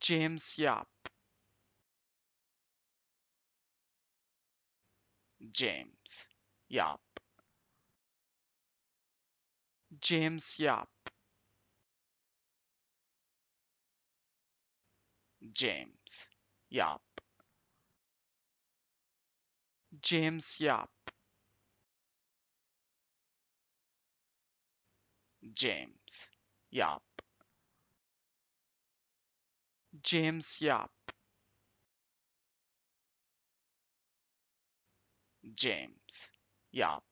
James Yap. James Yap. James Yap. James Yap. James Yap. James Yap James Yap. James Yap